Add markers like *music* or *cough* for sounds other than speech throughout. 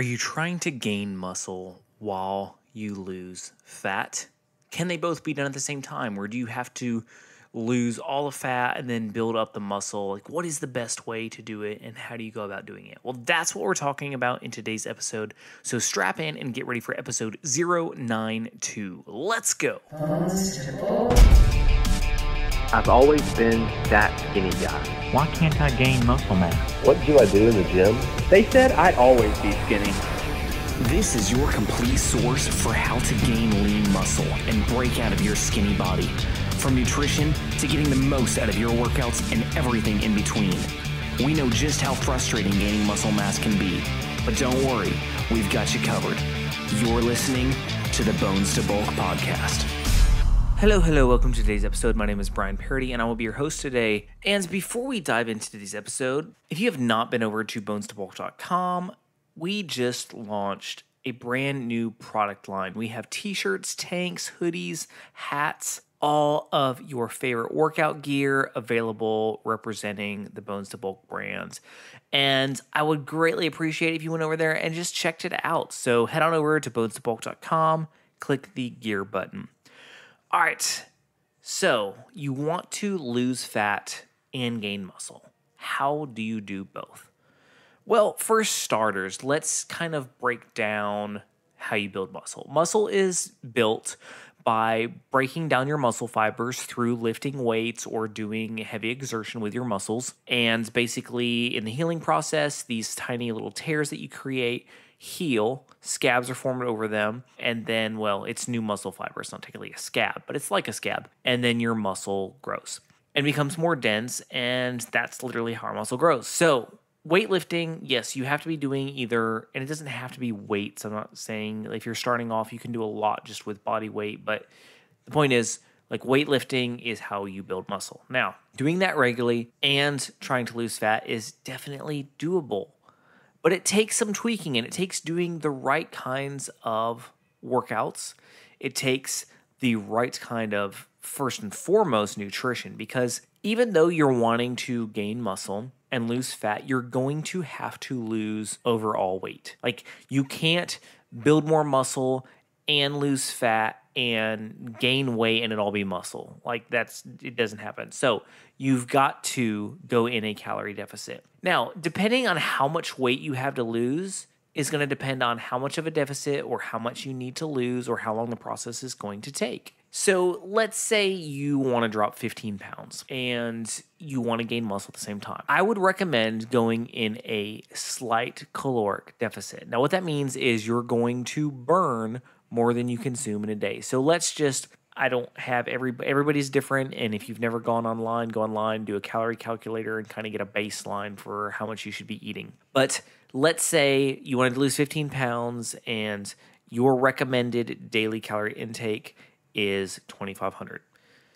Are you trying to gain muscle while you lose fat? Can they both be done at the same time, or do you have to lose all the fat and then build up the muscle? Like, what is the best way to do it, and how do you go about doing it? Well, that's what we're talking about in today's episode. So strap in and get ready for episode 092. Let's go. I've always been that skinny guy. Why can't I gain muscle mass? What do I do in the gym? They said I'd always be skinny. This is your complete source for how to gain lean muscle and break out of your skinny body. From nutrition to getting the most out of your workouts and everything in between. We know just how frustrating gaining muscle mass can be, but don't worry, we've got you covered. You're listening to the Bones to Bulk podcast. Hello, hello, welcome to today's episode. My name is Brian Parody, and I will be your host today. And before we dive into today's episode, if you have not been over to bonestobulk.com, we just launched a brand new product line. We have t shirts, tanks, hoodies, hats, all of your favorite workout gear available representing the Bones to Bulk brands. And I would greatly appreciate if you went over there and just checked it out. So head on over to bonestobulk.com, click the gear button. All right. So you want to lose fat and gain muscle. How do you do both? Well, for starters, let's kind of break down how you build muscle. Muscle is built by breaking down your muscle fibers through lifting weights or doing heavy exertion with your muscles. And basically, in the healing process, these tiny little tears that you create heal, scabs are formed over them, and then, well, it's new muscle fiber. It's not technically a scab, but it's like a scab. And then your muscle grows and becomes more dense, and that's literally how muscle grows. So, weightlifting, yes, you have to be doing either, and it doesn't have to be weights. I'm not saying if you're starting off, you can do a lot just with body weight, but the point is, like weightlifting is how you build muscle. Now, doing that regularly and trying to lose fat is definitely doable but it takes some tweaking and it takes doing the right kinds of workouts. It takes the right kind of first and foremost nutrition because even though you're wanting to gain muscle and lose fat, you're going to have to lose overall weight. Like you can't build more muscle and lose fat and gain weight and it all be muscle. Like that's it doesn't happen. So you've got to go in a calorie deficit. Now, depending on how much weight you have to lose is going to depend on how much of a deficit or how much you need to lose or how long the process is going to take. So let's say you want to drop 15 pounds and you want to gain muscle at the same time. I would recommend going in a slight caloric deficit. Now, what that means is you're going to burn more than you consume in a day. So let's just I don't have every everybody's different and if you've never gone online, go online, do a calorie calculator and kind of get a baseline for how much you should be eating. But let's say you wanted to lose 15 pounds and your recommended daily calorie intake is 2500.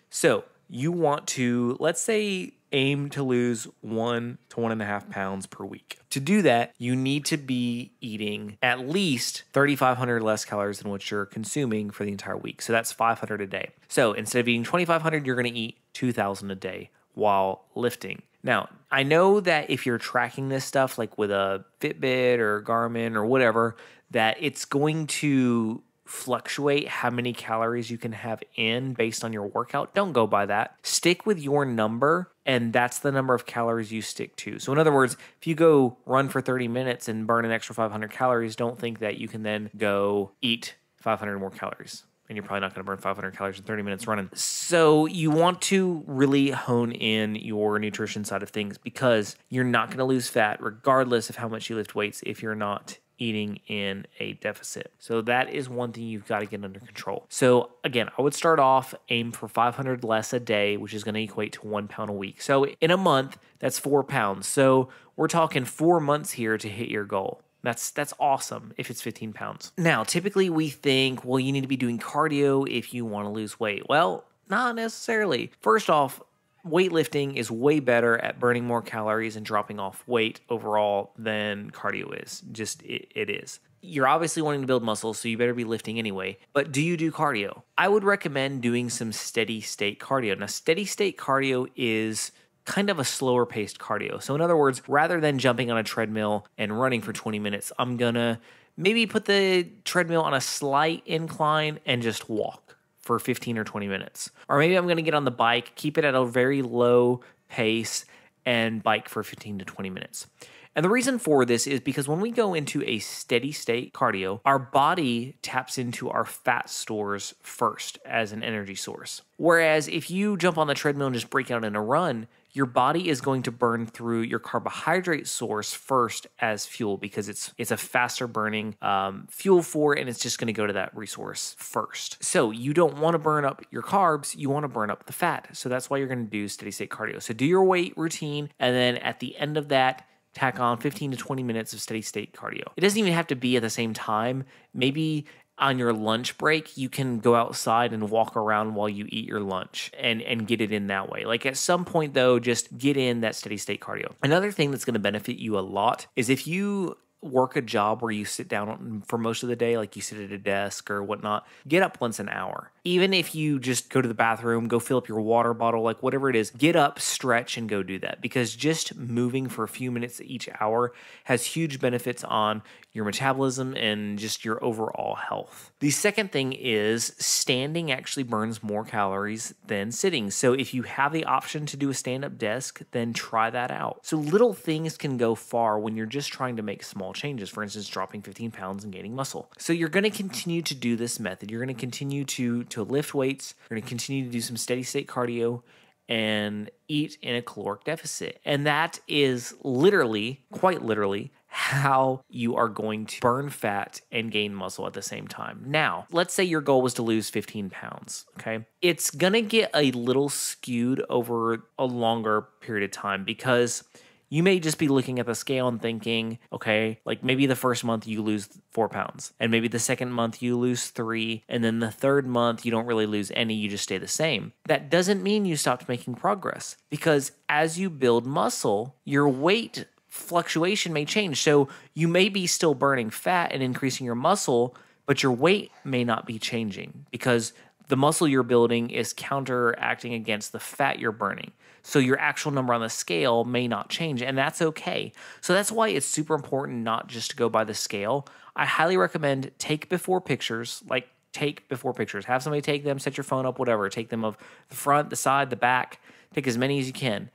So, you want to let's say aim to lose one to one and a half pounds per week. To do that, you need to be eating at least 3,500 less calories than what you're consuming for the entire week. So that's 500 a day. So instead of eating 2,500, you're going to eat 2,000 a day while lifting. Now, I know that if you're tracking this stuff like with a Fitbit or Garmin or whatever, that it's going to fluctuate how many calories you can have in based on your workout. Don't go by that. Stick with your number, and that's the number of calories you stick to. So, in other words, if you go run for 30 minutes and burn an extra 500 calories, don't think that you can then go eat 500 more calories. And you're probably not going to burn 500 calories in 30 minutes running. So, you want to really hone in your nutrition side of things because you're not going to lose fat regardless of how much you lift weights if you're not eating in a deficit. So that is one thing you've got to get under control. So again, I would start off aim for 500 less a day, which is going to equate to one pound a week. So in a month, that's four pounds. So we're talking four months here to hit your goal. That's that's awesome if it's 15 pounds. Now, typically we think, well, you need to be doing cardio if you want to lose weight. Well, not necessarily. First off, weightlifting is way better at burning more calories and dropping off weight overall than cardio is. Just it, it is. You're obviously wanting to build muscle, so you better be lifting anyway. But do you do cardio? I would recommend doing some steady state cardio. Now, steady state cardio is kind of a slower paced cardio. So, in other words, rather than jumping on a treadmill and running for 20 minutes, I'm gonna maybe put the treadmill on a slight incline and just walk for 15 or 20 minutes. Or maybe I'm gonna get on the bike, keep it at a very low pace, and bike for 15 to 20 minutes. And the reason for this is because when we go into a steady state cardio, our body taps into our fat stores first as an energy source. Whereas if you jump on the treadmill and just break out in a run, your body is going to burn through your carbohydrate source first as fuel because it's it's a faster burning um, fuel for and it's just going to go to that resource first. So you don't want to burn up your carbs, you want to burn up the fat. So that's why you're going to do steady state cardio. So do your weight routine and then at the end of that tack on 15 to 20 minutes of steady state cardio. It doesn't even have to be at the same time. Maybe on your lunch break, you can go outside and walk around while you eat your lunch and and get it in that way. Like at some point though, just get in that steady state cardio. Another thing that's going to benefit you a lot is if you work a job where you sit down for most of the day, like you sit at a desk or whatnot, get up once an hour. Even if you just go to the bathroom, go fill up your water bottle, like whatever it is, get up, stretch, and go do that because just moving for a few minutes each hour has huge benefits on your metabolism and just your overall health. The second thing is standing actually burns more calories than sitting. So if you have the option to do a stand up desk, then try that out. So little things can go far when you're just trying to make small changes. For instance, dropping 15 pounds and gaining muscle. So you're going to continue to do this method. You're going to continue to to lift weights. You're going to continue to do some steady state cardio and eat in a caloric deficit. And that is literally, quite literally, how you are going to burn fat and gain muscle at the same time. Now, let's say your goal was to lose 15 pounds, okay? It's gonna get a little skewed over a longer period of time because you may just be looking at the scale and thinking, okay, like maybe the first month you lose four pounds, and maybe the second month you lose three, and then the third month you don't really lose any, you just stay the same. That doesn't mean you stopped making progress because as you build muscle, your weight fluctuation may change. So you may be still burning fat and increasing your muscle, but your weight may not be changing because the muscle you're building is counteracting against the fat you're burning. So your actual number on the scale may not change, and that's okay. So that's why it's super important not just to go by the scale. I highly recommend take before pictures, like take before pictures. Have somebody take them, set your phone up, whatever. Take them of the front, the side, the back. Take as many as you can.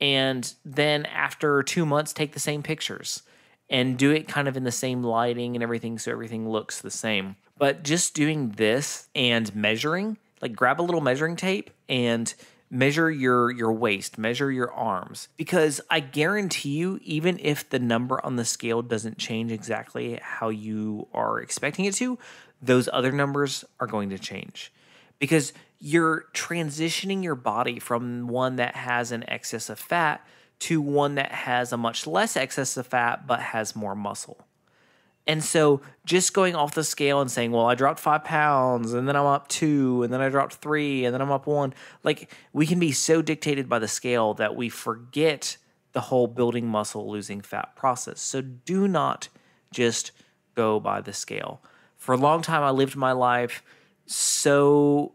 And then after two months, take the same pictures and do it kind of in the same lighting and everything so everything looks the same. But just doing this and measuring, like grab a little measuring tape and measure your your waist, measure your arms because I guarantee you even if the number on the scale doesn't change exactly how you are expecting it to, those other numbers are going to change. Because you're transitioning your body from one that has an excess of fat to one that has a much less excess of fat but has more muscle. And so just going off the scale and saying, well, I dropped five pounds and then I'm up two and then I dropped three and then I'm up one, like we can be so dictated by the scale that we forget the whole building muscle, losing fat process. So do not just go by the scale. For a long time, I lived my life so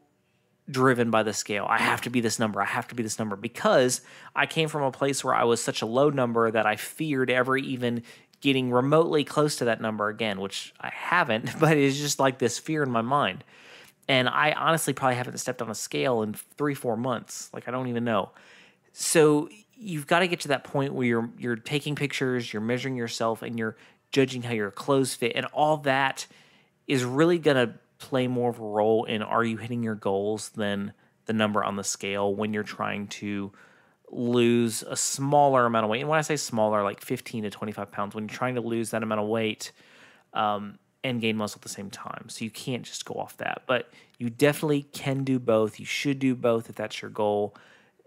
driven by the scale. I have to be this number. I have to be this number because I came from a place where I was such a low number that I feared ever even getting remotely close to that number again, which I haven't, *laughs* but it's just like this fear in my mind. And I honestly probably haven't stepped on a scale in three, four months. Like I don't even know. So you've got to get to that point where you're you're taking pictures, you're measuring yourself, and you're judging how your clothes fit, and all that is really gonna play more of a role in are you hitting your goals than the number on the scale when you're trying to lose a smaller amount of weight. And when I say smaller, like 15 to 25 pounds, when you're trying to lose that amount of weight um, and gain muscle at the same time. So you can't just go off that. But you definitely can do both. You should do both if that's your goal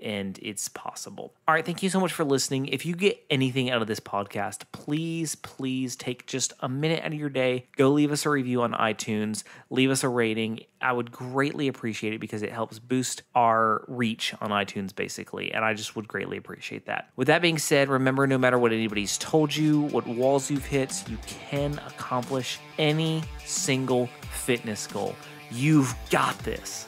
and it's possible. All right, thank you so much for listening. If you get anything out of this podcast, please, please take just a minute out of your day, go leave us a review on iTunes, leave us a rating. I would greatly appreciate it because it helps boost our reach on iTunes, basically. And I just would greatly appreciate that. With that being said, remember no matter what anybody's told you, what walls you've hit, you can accomplish any single fitness goal. You've got this.